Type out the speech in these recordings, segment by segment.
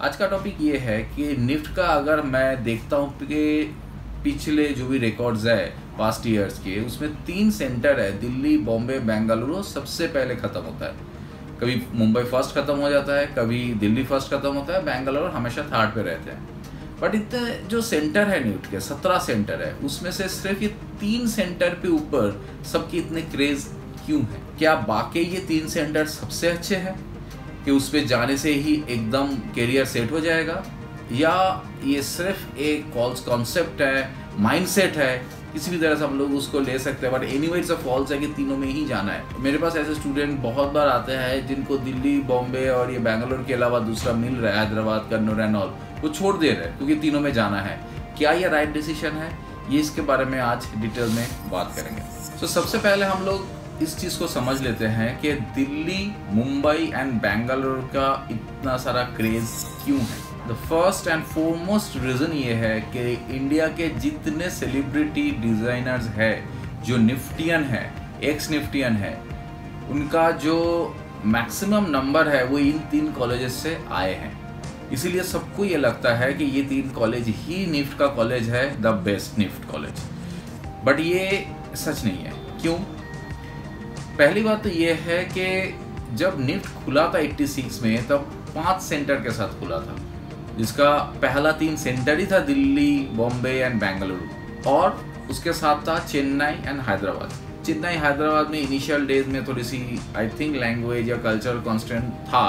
आज का टॉपिक ये है कि निफ्ट का अगर मैं देखता हूँ कि पिछले जो भी रिकॉर्ड्स है पास्ट ईयर्स के, उसमें तीन सेंटर है, दिल्ली, बॉम्बे, बेंगलुरु, सबसे पहले ख़त्म होता है। कभी मुंबई फ़र्स्ट ख़त्म हो जाता है, कभी दिल्ली फ़र्स्ट ख़त्म होता है, बेंगलुरु हमेशा थर्ड पे रहते हैं। बट इतने जो सेंटर है निफ्ट के, सत्रह सेंटर है, उसमें से सिर्फ़ ये तीन सेंटर पे ऊपर सबके इतने क्रेज क्यों है? क्या बाकी ये तीन सेंटर सबसे अच्छे हैं? कि उस पर जाने से ही एकदम करियर सेट हो जाएगा? या ये सिर्फ़ एक कॉल्स कॉन्सेप्ट है माइंडसेट है? किसी भी तरह से हम लोग उसको ले सकते हैं बट एनी वेज फॉल्स है कि तीनों में ही जाना है। मेरे पास ऐसे स्टूडेंट बहुत बार आते हैं जिनको दिल्ली बॉम्बे और ये बैंगलोर के अलावा दूसरा मिल रहा है हैदराबाद कन्नूर एंड ऑल वो छोड़ दे रहे हैं क्योंकि तीनों में जाना है। क्या ये राइट डिसीज़न है? ये इसके बारे में आज डिटेल में बात करेंगे। तो so, सबसे पहले हम लोग इस चीज़ को समझ लेते हैं कि दिल्ली, मुंबई एंड बेंगलुरु का इतना सारा क्रेज क्यों है? The first and foremost reason ये है कि इंडिया के जितने सेलिब्रिटी डिज़ाइनर्स है, जो निफ्टियन है एक्स निफ्टियन है, उनका जो मैक्सिमम नंबर है वो इन तीन कॉलेजेस से आए हैं। इसीलिए सबको ये लगता है कि ये तीन कॉलेज ही निफ्ट का कॉलेज है the best NIFT college but ये सच नहीं है। क्यों? पहली बात तो ये है कि जब निफ्ट खुला था 86 में, तब पाँच सेंटर के साथ खुला था, जिसका पहला तीन सेंटर ही था दिल्ली, बॉम्बे एंड बेंगलुरु, और उसके साथ था चेन्नई एंड हैदराबाद। चेन्नई, हैदराबाद में इनिशियल डेज़ में थोड़ी सी आई थिंक लैंग्वेज या कल्चरल कॉन्स्टेंट था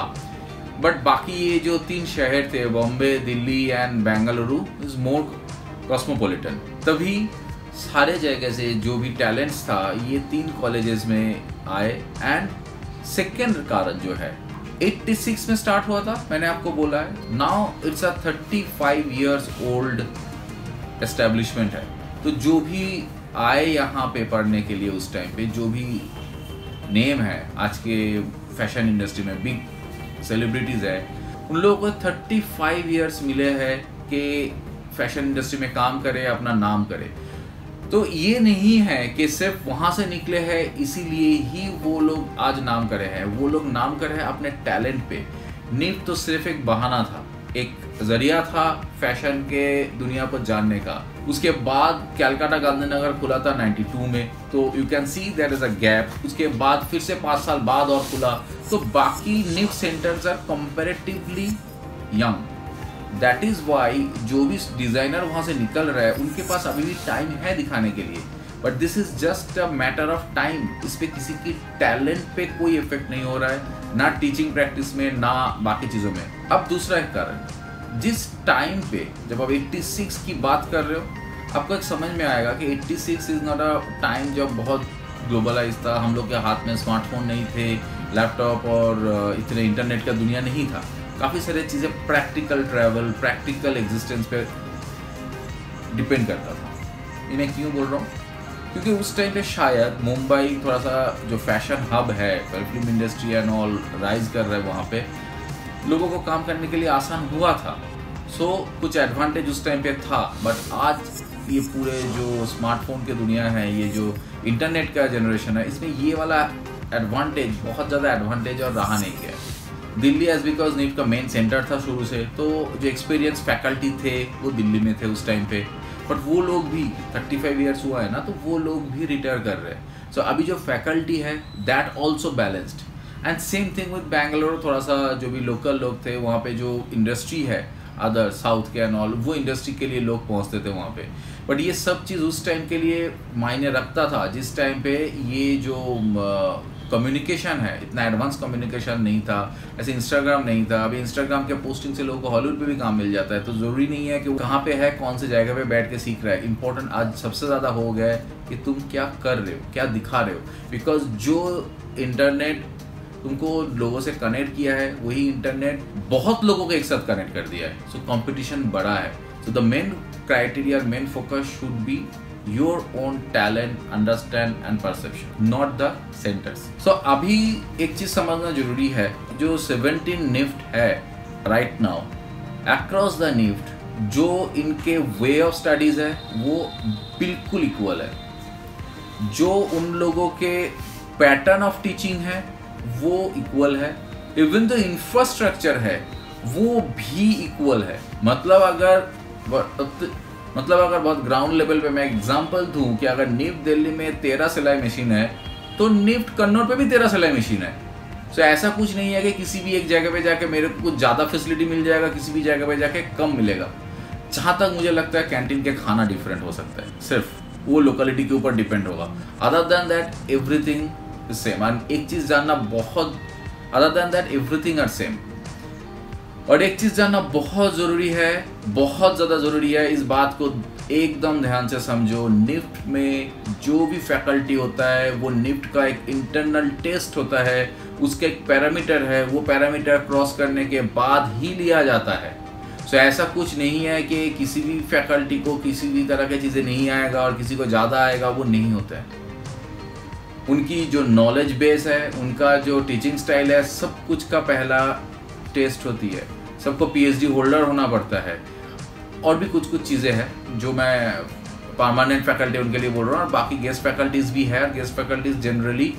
बट बाकी ये जो तीन शहर थे, Bombay, Delhi and Bengaluru is more cosmopolitan तभी सारे जगह से जो भी टैलेंट्स था, ये तीन कॉलेजेस में आए। एंड सेकेंड कारण जो है 86 में स्टार्ट हुआ था, मैंने आपको बोला है। Now it's a 35 years old establishment है। तो जो भी आए यहाँ पे पढ़ने के लिए उस टाइम पे, जो भी नेम है, आज के फ़ैशन इंडस्ट्री में बिग सेलिब्रिटीज़ है, उन लोगों को 35 इयर्स मिले हैं कि फ़ैशन इंडस्ट्री में काम करे, अपना नाम करे। तो ये नहीं है कि सिर्फ़ वहाँ से निकले हैं, इसीलिए ही वो लोग आज नाम करे हैं। वो लोग नाम करे हैं अपने टैलेंट पे। नीट तो सिर्फ़ एक बहाना था, एक ज़रिया था फ़ैशन के दुनिया को जानने का। उसके बाद कैलकाटा गांधीनगर खुला था 92 में तो you can see there is a gap उसके बाद फिर से पाँच साल बाद और खुला। तो बाकी NIFT centres are comparatively young that is why जो भी डिज़ाइनर वहाँ से निकल रहा है, उनके पास अभी भी टाइम है दिखाने के लिए। But this is just a matter of time इस पे किसी की टैलेंट पे कोई इफ़ेक्ट नहीं हो रहा है। ना टीचिंग प्रैक्टिस में, ना बाकी चीज़ों में। अब दूसरा एक कारण। जिस टाइम पे जब आप 86 की बात कर रहे हो, आपको एक समझ में आएगा कि 86 इज़ नॉट अ टाइम जब बहुत ग्लोबलाइज था। हम लोग के हाथ में स्मार्टफ़ोन नहीं थे लैपटॉप और इतने इंटरनेट का दुनिया नहीं था। काफ़ी सारी चीज़ें प्रैक्टिकल ट्रैवल प्रैक्टिकल एग्जिस्टेंस पे डिपेंड करता था। ये मैं क्यों बोल रहा हूँ? क्योंकि उस टाइम पे शायद मुंबई थोड़ा सा जो फ़ैशन हब है film industry and all rise कर रहा वहाँ पे लोगों को काम करने के लिए आसान हुआ था। सो so, कुछ एडवांटेज उस टाइम पे था बट आज ये पूरे जो स्मार्टफ़ोन की दुनिया है ये जो इंटरनेट का जनरेशन है इसमें ये वाला एडवांटेज बहुत ज़्यादा एडवांटेज और रहा नहीं गया। दिल्ली एज बिकॉज़ नीट का मेन सेंटर था शुरू से तो जो एक्सपीरियंस फैकल्टी थे वो दिल्ली में थे उस टाइम पे। बट वो लोग भी 35 ईयर्स हुआ है ना तो वो लोग भी रिटायर कर रहे हैं। सो so, अभी जो फैकल्टी है that also balanced and same thing with Bangalore थोड़ा सा जो भी लोकल लोग थे वहाँ पे जो इंडस्ट्री है अदर साउथ के एंड ऑल वो इंडस्ट्री के लिए लोग पहुँचते थे वहाँ पे। बट ये सब चीज़ उस टाइम के लिए मायने रखता था जिस टाइम पे ये जो कम्युनिकेशन है इतना एडवांस कम्युनिकेशन नहीं था ऐसे इंस्टाग्राम नहीं था। अभी इंस्टाग्राम के पोस्टिंग से लोगों को हॉलीवुड पे भी काम मिल जाता है तो ज़रूरी नहीं है कि वो कहाँ पे है कौन से जगह पे बैठ के सीख रहा है। इंपॉर्टेंट आज सबसे ज़्यादा हो गया है कि तुम क्या कर रहे हो क्या दिखा रहे हो। बिकॉज़ जो इंटरनेट तुमको लोगों से कनेक्ट किया है वही इंटरनेट बहुत लोगों को एक साथ कनेक्ट कर दिया है। सो so, कंपटीशन बड़ा है। So the main criteria main focus should be your own talent, understand and perception, not the centers. So, अभी एक चीज़ समझना ज़रूरी है, जो 17 निफ्ट है right now across the NIFT जो इनके वे ऑफ़ स्टडीज़ है, वो बिल्कुल इक्वल है। जो उन लोगों के पैटर्न ऑफ़ टीचिंग है, वो इक्वल है। इवन द इंफ्रास्ट्रक्चर है, वो भी इक्वल है। मतलब अगर मतलब अगर बहुत ग्राउंड लेवल पे मैं एग्जांपल दूँ कि अगर निफ्ट दिल्ली में तेरह सिलाई मशीन है तो निफ्ट कन्नौर पे भी तेरह सिलाई मशीन है। सो so, ऐसा कुछ नहीं है कि किसी भी एक जगह पे जाके मेरे को कुछ ज़्यादा फैसिलिटी मिल जाएगा किसी भी जगह पे जाके कम मिलेगा। जहाँ तक मुझे लगता है कैंटीन के खाना डिफरेंट हो सकता है सिर्फ़ वो लोकेलिटी के ऊपर डिपेंड होगा। Other than that everything same and एक चीज़ जानना बहुत other than that everything are same और एक चीज़ जानना बहुत ज़रूरी है बहुत ज़्यादा ज़रूरी है इस बात को एकदम ध्यान से समझो। निफ्ट में जो भी फैकल्टी होता है वो निफ्ट का एक इंटरनल टेस्ट होता है। उसका एक पैरामीटर है वो पैरामीटर क्रॉस करने के बाद ही लिया जाता है। सो so, ऐसा कुछ नहीं है कि किसी भी फैकल्टी को किसी भी तरह की चीज़ें नहीं आएगा और किसी को ज़्यादा आएगा वो नहीं होता है। उनकी जो नॉलेज बेस है उनका जो टीचिंग स्टाइल है सब कुछ का पहला टेस्ट होती है। सबको पीएचडी होल्डर होना पड़ता है। और भी कुछ कुछ चीज़ें हैं जो मैं परमानेंट फैकल्टी उनके लिए बोल रहा हूँ और बाकी गेस्ट फैकल्टीज़ भी है। गेस्ट फैकल्टीज जनरली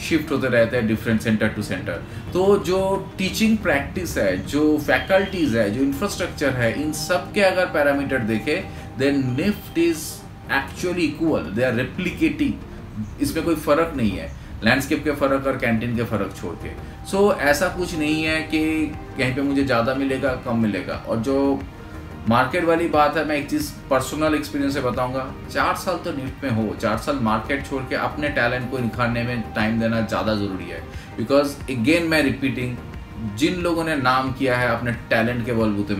शिफ्ट होते रहते हैं डिफरेंट सेंटर टू सेंटर तो जो टीचिंग प्रैक्टिस है, जो फैकल्टीज है, जो इंफ्रास्ट्रक्चर है, इन सब के अगर पैरामीटर देखे then NIFT is actually equal they are replicating इसमें कोई फ़र्क नहीं है। लैंडस्केप के फ़र्क और कैंटीन के फ़र्क छोड़ के। सो so, ऐसा कुछ नहीं है कि कहीं पे मुझे ज़्यादा मिलेगा कम मिलेगा। और जो मार्केट वाली बात है मैं एक चीज़ पर्सनल एक्सपीरियंस से बताऊँगा। चार साल तो नीट में हो चार साल मार्केट छोड़ के अपने टैलेंट को निखारने में टाइम देना ज़्यादा ज़रूरी है। बिकॉज़ अगेन मैं रिपीटिंग जिन लोगों ने नाम किया है अपने टैलेंट के बलबूते